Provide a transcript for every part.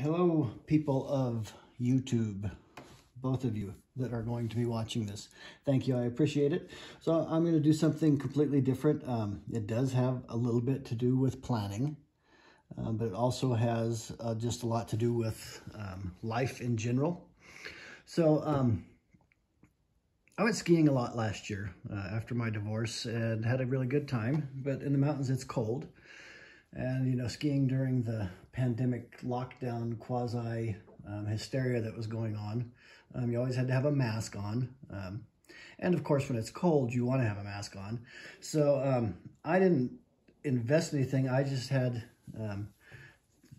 hello, people of YouTube, both of you that are going to be watching this. Thank you, I appreciate it. So I'm going to do something completely different. Um, it does have a little bit to do with planning, um, but it also has uh, just a lot to do with um, life in general. So um, I went skiing a lot last year uh, after my divorce and had a really good time, but in the mountains it's cold. And, you know, skiing during the pandemic lockdown quasi um, hysteria that was going on, um, you always had to have a mask on. Um, and of course, when it's cold, you want to have a mask on. So um, I didn't invest anything. I just had um,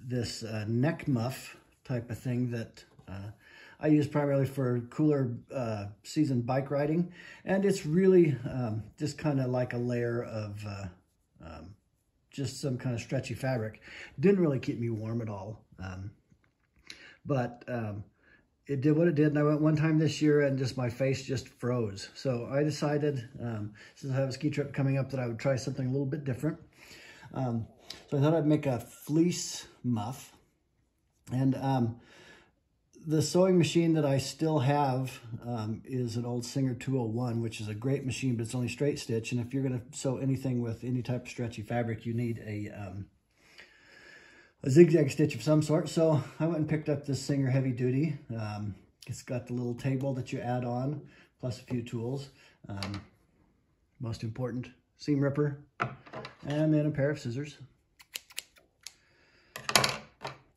this uh, neck muff type of thing that uh, I use primarily for cooler uh, season bike riding. And it's really um, just kind of like a layer of uh, just some kind of stretchy fabric. Didn't really keep me warm at all. Um, but um, it did what it did. And I went one time this year and just my face just froze. So I decided, um, since I have a ski trip coming up, that I would try something a little bit different. Um, so I thought I'd make a fleece muff. And um, the sewing machine that I still have um, is an old Singer 201, which is a great machine, but it's only straight stitch. And if you're going to sew anything with any type of stretchy fabric, you need a, um, a zigzag stitch of some sort. So I went and picked up this Singer Heavy Duty. Um, it's got the little table that you add on, plus a few tools. Um, most important, seam ripper, and then a pair of scissors.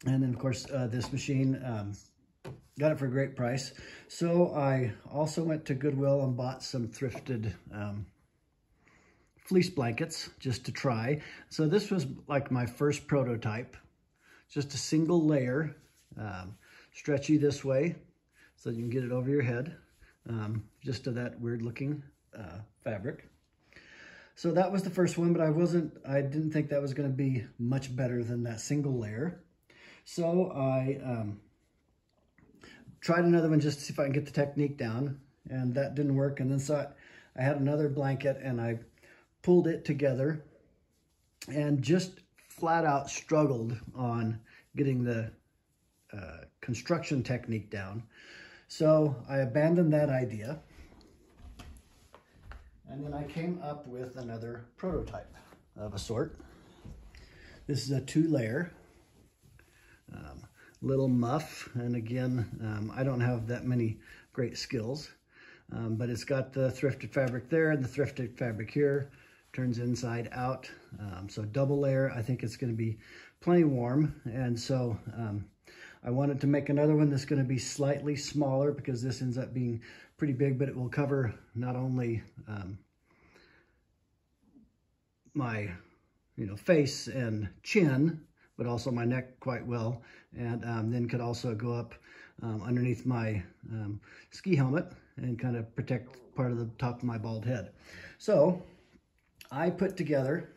And then, of course, uh, this machine um, Got it for a great price. So I also went to Goodwill and bought some thrifted um, fleece blankets just to try. So this was like my first prototype. Just a single layer, um, stretchy this way so you can get it over your head. Um, just to that weird looking uh, fabric. So that was the first one, but I wasn't, I didn't think that was going to be much better than that single layer. So I um, tried another one just to see if I can get the technique down, and that didn't work. And then so I, I had another blanket, and I pulled it together, and just flat out struggled on getting the uh, construction technique down. So I abandoned that idea. And then I came up with another prototype of a sort. This is a two layer. Um, little muff. And again, um, I don't have that many great skills, um, but it's got the thrifted fabric there and the thrifted fabric here. Turns inside out. Um, so double layer, I think it's gonna be plenty warm. And so um, I wanted to make another one that's gonna be slightly smaller because this ends up being pretty big, but it will cover not only um, my you know, face and chin, but also my neck quite well. And um, then could also go up um, underneath my um, ski helmet and kind of protect part of the top of my bald head. So I put together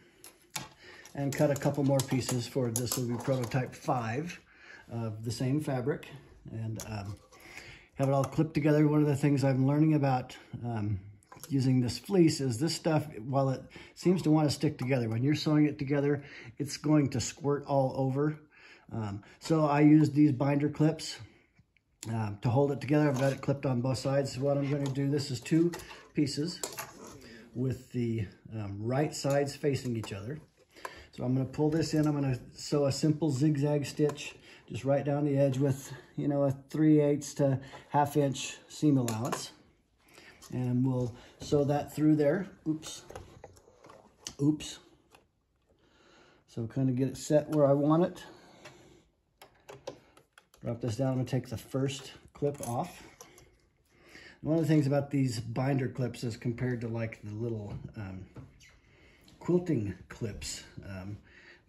and cut a couple more pieces for this will be prototype five of the same fabric and um, have it all clipped together. One of the things I'm learning about um, using this fleece is this stuff, while it seems to want to stick together, when you're sewing it together, it's going to squirt all over. Um, so I used these binder clips um, to hold it together. I've got it clipped on both sides. So what I'm going to do, this is two pieces with the um, right sides facing each other. So I'm going to pull this in. I'm going to sew a simple zigzag stitch just right down the edge with, you know, a 3 eighths to half inch seam allowance and we'll sew that through there. Oops. Oops. So kind of get it set where I want it. Drop this down. I'm going to take the first clip off. One of the things about these binder clips is compared to like the little um, quilting clips, um,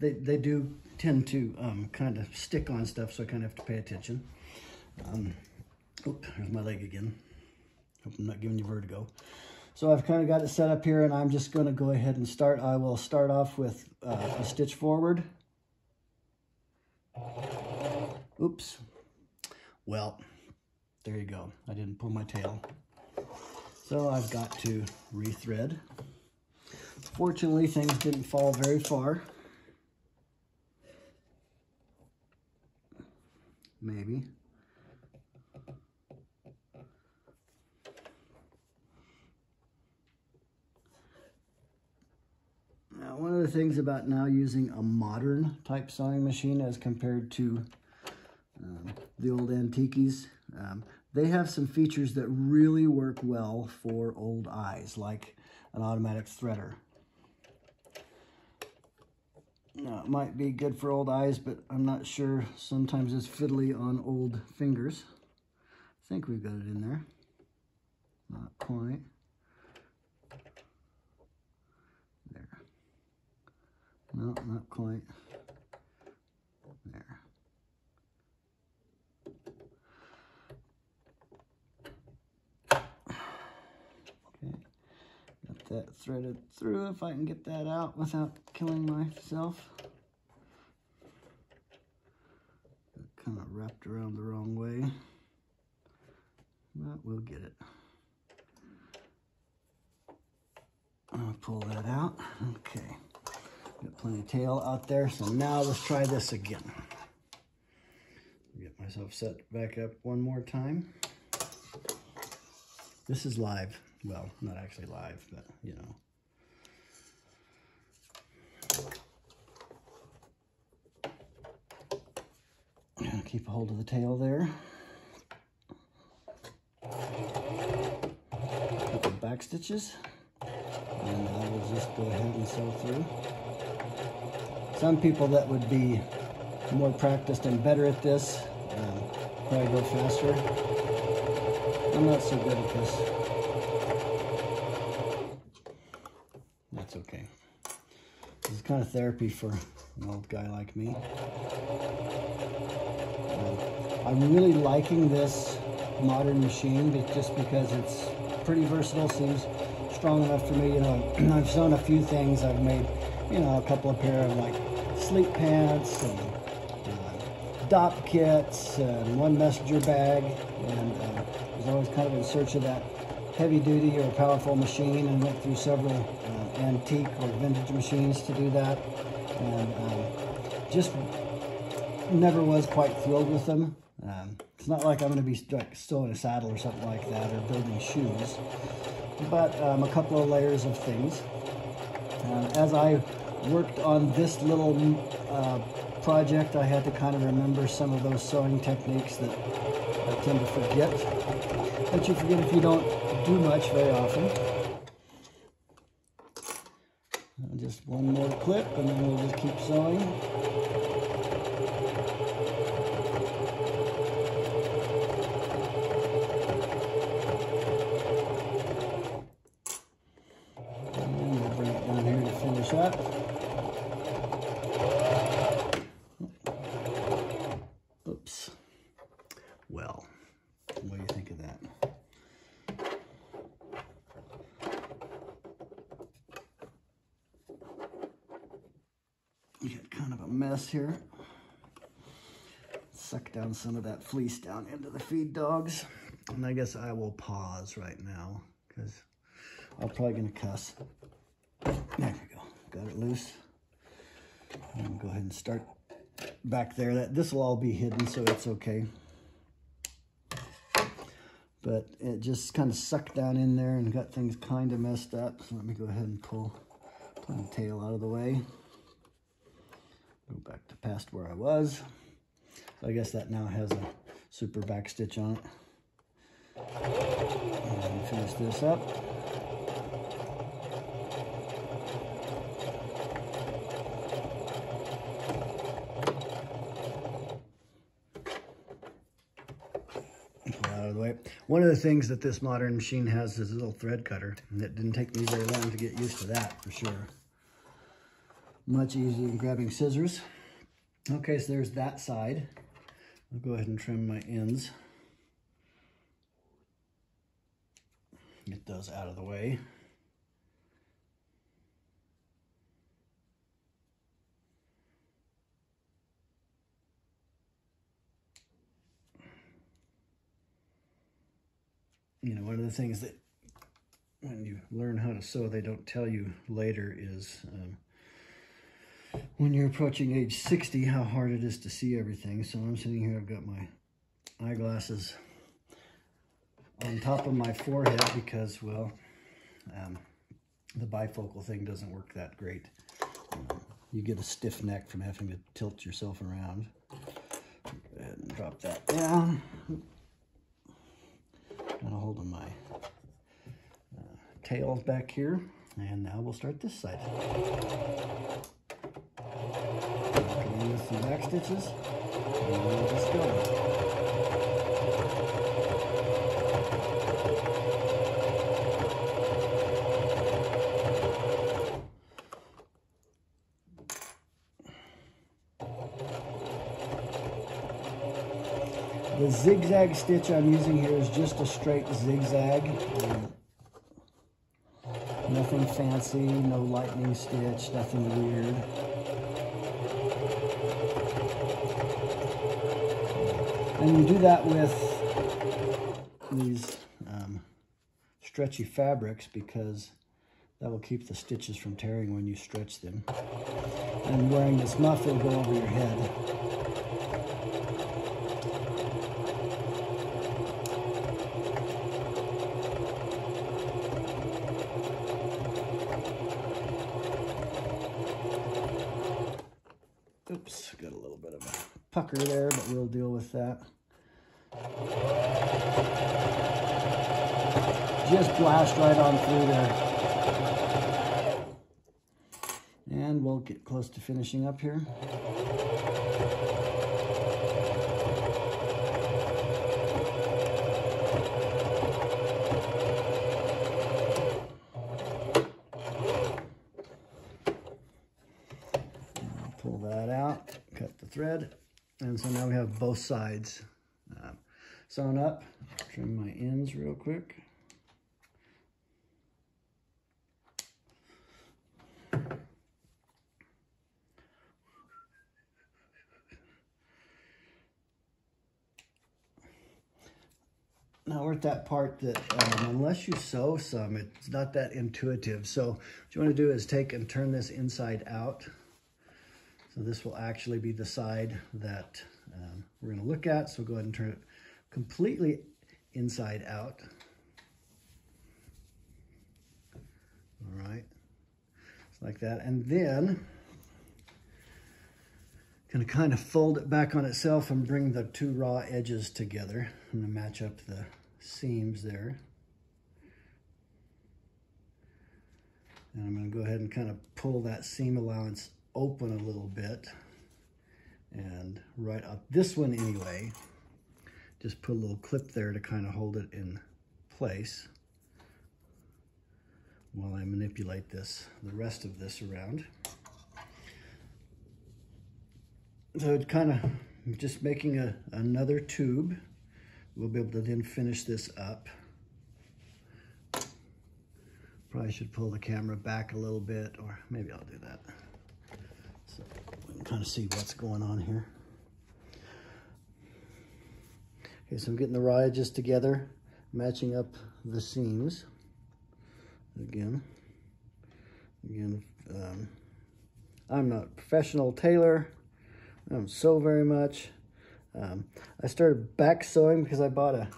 they, they do tend to um, kind of stick on stuff, so I kind of have to pay attention. Um, oops, there's my leg again. I'm not giving you vertigo. So I've kind of got it set up here and I'm just going to go ahead and start. I will start off with uh, a stitch forward. Oops. Well, there you go. I didn't pull my tail. So I've got to rethread. Fortunately, things didn't fall very far. maybe. Now, one of the things about now using a modern type sewing machine as compared to um, the old antiques, um, they have some features that really work well for old eyes, like an automatic threader. Now, it might be good for old eyes, but I'm not sure. Sometimes it's fiddly on old fingers. I think we've got it in there. Not quite. No, not quite. There. Okay. Got that threaded through if I can get that out without killing myself. Kind of wrapped around the wrong way. But we'll get it. I'll pull that out. Okay. Got plenty of tail out there. So now let's try this again. Get myself set back up one more time. This is live. Well, not actually live, but you know. keep a hold of the tail there. Back stitches. And I will just go ahead and sew through. Some people that would be more practiced and better at this uh, probably go faster. I'm not so good at this. That's okay. This is kind of therapy for an old guy like me. I'm really liking this modern machine just because it's pretty versatile, seems strong enough for me. You know, I've sewn a few things. I've made, you know, a couple of pair of like sleep pants and uh, dop kits and one messenger bag. And uh, I was always kind of in search of that heavy duty or powerful machine and went through several uh, antique or vintage machines to do that. And um, just never was quite thrilled with them. Um, it's not like I'm going to be like, still in a saddle or something like that or building shoes, but um, a couple of layers of things. Uh, as I worked on this little uh, project, I had to kind of remember some of those sewing techniques that I tend to forget, that you forget if you don't do much very often. Uh, just one more clip and then we'll just keep sewing. Oops. Well, what do you think of that? You got here. Suck down some of that fleece down into the feed dogs. And I guess I will pause right now because I'm probably going to cuss. There we go. Got it loose. And go ahead and start back there. That This will all be hidden, so it's okay. But it just kind of sucked down in there and got things kind of messed up. So let me go ahead and pull, pull the tail out of the way. Past where I was. So I guess that now has a super back stitch on it. And finish this up. out of the way. One of the things that this modern machine has is a little thread cutter. And it didn't take me very long to get used to that, for sure. Much easier than grabbing scissors. Okay, so there's that side. I'll go ahead and trim my ends. Get those out of the way. you know, one of the things that when you learn how to sew, they don't tell you later is um, when you're approaching age 60, how hard it is to see everything. So I'm sitting here, I've got my eyeglasses on top of my forehead because, well, um, the bifocal thing doesn't work that great. Um, you get a stiff neck from having to tilt yourself around. Go ahead and drop that down. Hold of my uh, tails back here. And now we'll start this side. Some back stitches. And we'll just go. The zigzag stitch I'm using here is just a straight zigzag. Nothing fancy, no lightning stitch, nothing weird. And you do that with these um, stretchy fabrics because that will keep the stitches from tearing when you stretch them. And wearing this muff will go over your head. Oops, got a little bit of a pucker there, but we'll deal with that. Just blast right on through there. And we'll get close to finishing up here. Pull that out, cut the thread. And so now we have both sides uh, sewn up. Trim my ends real quick. Now we're at that part that um, unless you sew some, it's not that intuitive. So what you want to do is take and turn this inside out. So this will actually be the side that um, we're going to look at. So go ahead and turn it completely inside out. All right, it's like that. And then to kind of fold it back on itself and bring the two raw edges together. I'm to match up the seams there. And I'm going to go ahead and kind of pull that seam allowance open a little bit and right up this one anyway, just put a little clip there to kind of hold it in place while I manipulate this, the rest of this around. So it's kind of just making a, another tube. We'll be able to then finish this up. Probably should pull the camera back a little bit, or maybe I'll do that. We can kind of see what's going on here. Okay, so I'm getting the raw just together, matching up the seams. Again, again, um, I'm not a professional tailor. I don't sew very much. Um, I started back sewing because I bought a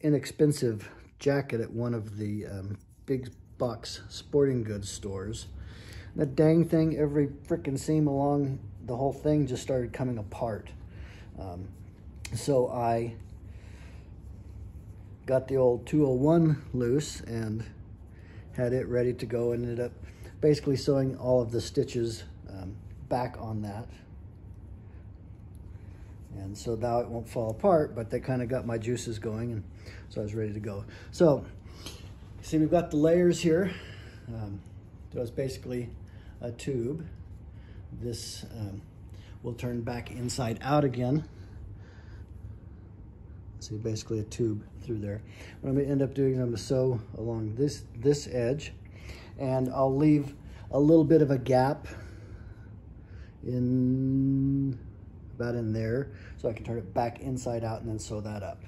inexpensive jacket at one of the um, big box sporting goods stores. That dang thing, every freaking seam along the whole thing just started coming apart. Um, so I got the old 201 loose and had it ready to go and ended up basically sewing all of the stitches um, back on that. And so now it won't fall apart, but they kind of got my juices going and so I was ready to go. So see, we've got the layers here. Um, so it's basically a tube. This um, will turn back inside out again. See, basically a tube through there. What I'm gonna end up doing is I'm gonna sew along this, this edge and I'll leave a little bit of a gap in about in there so I can turn it back inside out and then sew that up.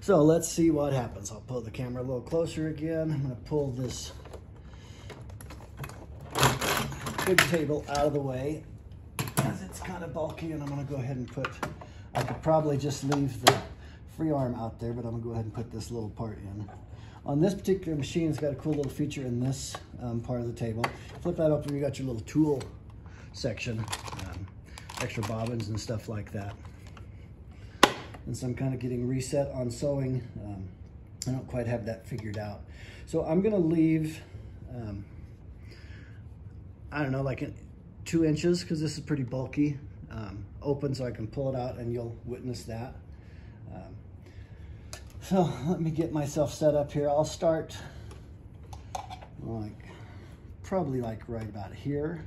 So let's see what happens. I'll pull the camera a little closer again. I'm gonna pull this big table out of the way as it's kind of bulky and I'm gonna go ahead and put, I could probably just leave the free arm out there, but I'm gonna go ahead and put this little part in. On this particular machine, it's got a cool little feature in this um, part of the table. Flip that open, you got your little tool section, um, extra bobbins and stuff like that. And so I'm kind of getting reset on sewing. Um, I don't quite have that figured out. So I'm gonna leave, um, I don't know, like two inches, because this is pretty bulky, um, open so I can pull it out and you'll witness that. Um, so let me get myself set up here. I'll start like, probably like right about here.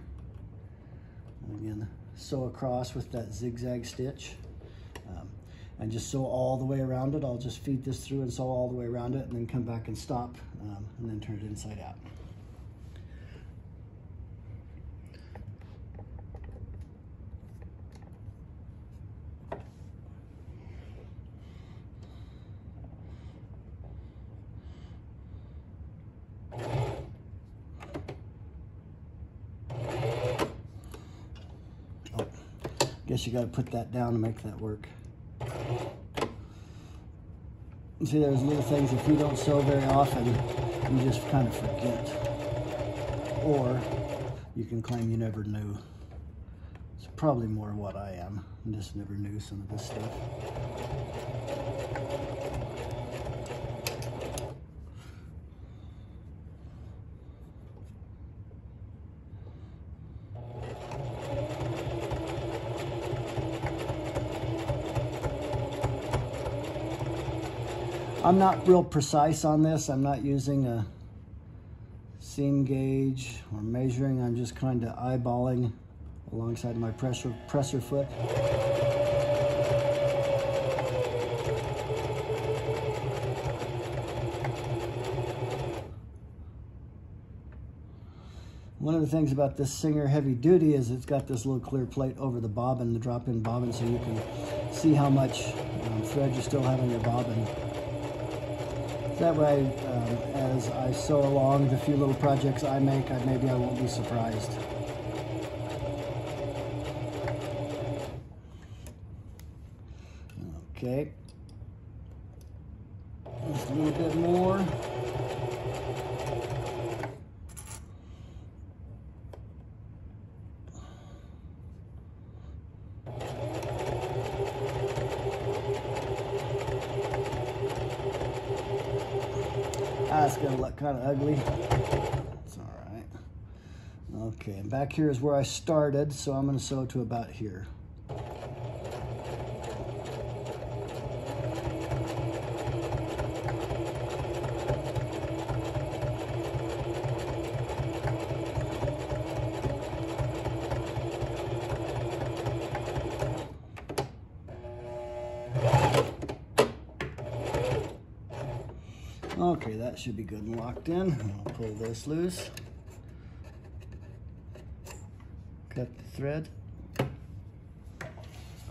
And again, sew across with that zigzag stitch and just sew all the way around it. I'll just feed this through and sew all the way around it and then come back and stop um, and then turn it inside out. Guess you got to put that down to make that work. See, there's little things, if you don't sew very often, you just kind of forget. Or you can claim you never knew. It's probably more what I am. I just never knew some of this stuff. I'm not real precise on this. I'm not using a seam gauge or measuring. I'm just kind of eyeballing alongside my pressure presser foot. One of the things about this Singer Heavy Duty is it's got this little clear plate over the bobbin, the drop-in bobbin, so you can see how much um, thread you still have in your bobbin. That way, um, as I sew along the few little projects I make, I, maybe I won't be surprised. Okay. Just a little bit more. Ah, it's gonna look kind of ugly. It's all right. Okay, and back here is where I started, so I'm gonna sew to about here. Okay, that should be good and locked in. I'll pull this loose. Cut the thread. Go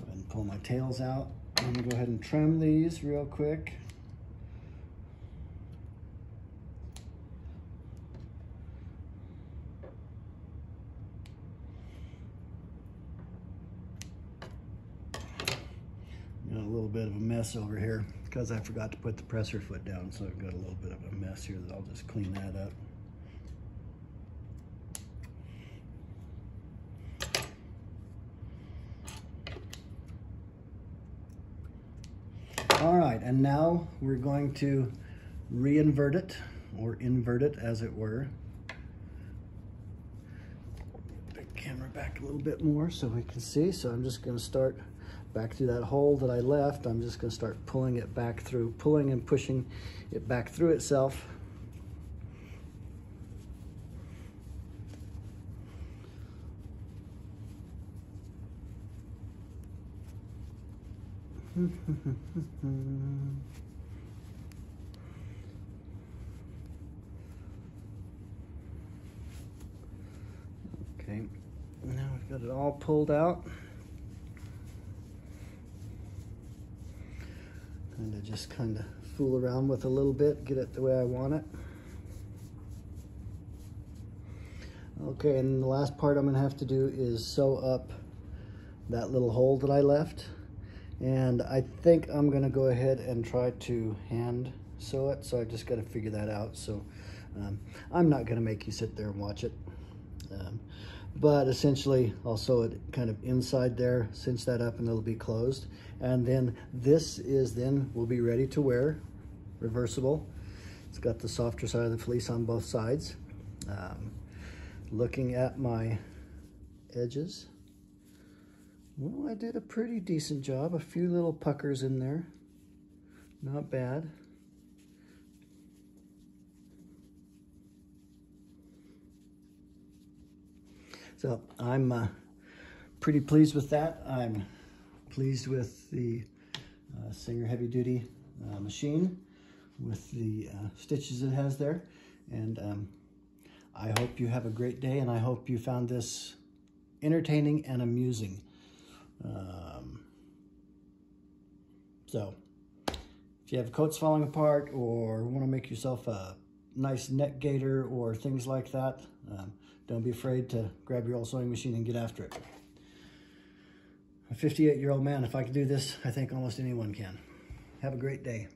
ahead and pull my tails out. I'm gonna go ahead and trim these real quick. Got a little bit of a mess over here because I forgot to put the presser foot down, so I've got a little bit of a mess here that I'll just clean that up. All right, and now we're going to re-invert it, or invert it as it were. The camera back a little bit more so we can see. So I'm just gonna start back through that hole that I left. I'm just gonna start pulling it back through, pulling and pushing it back through itself. okay, now we've got it all pulled out. Of just kind of fool around with a little bit, get it the way I want it. Okay, and the last part I'm gonna have to do is sew up that little hole that I left. And I think I'm gonna go ahead and try to hand sew it. So I just gotta figure that out. So um, I'm not gonna make you sit there and watch it. Um, but essentially sew it kind of inside there, cinch that up and it'll be closed. And then this is then will be ready to wear, reversible. It's got the softer side of the fleece on both sides. Um, looking at my edges, well, I did a pretty decent job. A few little puckers in there, not bad. So I'm uh, pretty pleased with that. I'm pleased with the uh, Singer Heavy Duty uh, machine with the uh, stitches it has there. And um, I hope you have a great day and I hope you found this entertaining and amusing. Um, so, if you have coats falling apart or want to make yourself a nice neck gaiter or things like that, um, don't be afraid to grab your old sewing machine and get after it. A 58-year-old man, if I could do this, I think almost anyone can. Have a great day.